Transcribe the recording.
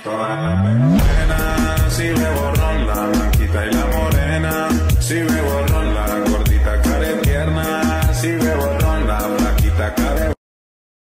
Todas las penas, si me borrón, la blanquita y la morena, si me borrón, la gordita, cara tierna, si me borrón, la blanquita.